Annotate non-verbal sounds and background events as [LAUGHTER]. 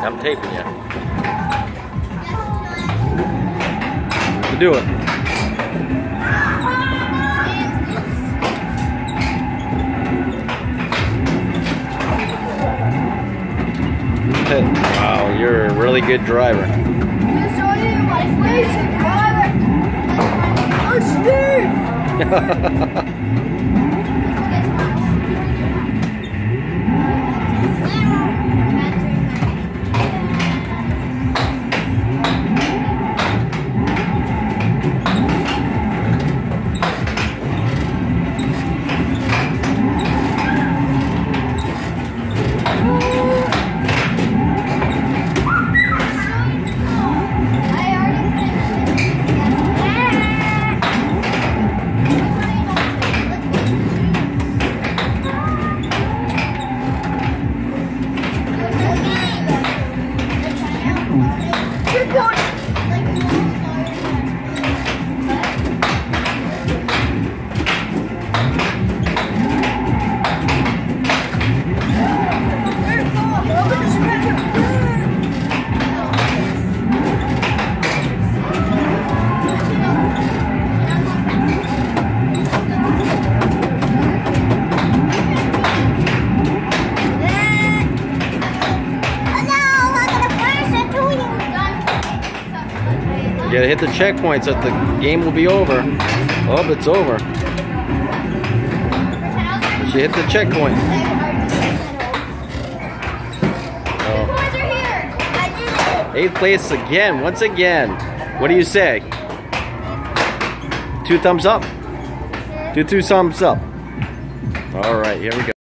I'm taping you. Do it. Wow, you're a really good driver. [LAUGHS] [LAUGHS] You gotta hit the checkpoints that the game will be over. Oh, it's over. She hit the checkpoint. Oh. Eighth place again, once again. What do you say? Two thumbs up? Do two thumbs up. All right, here we go.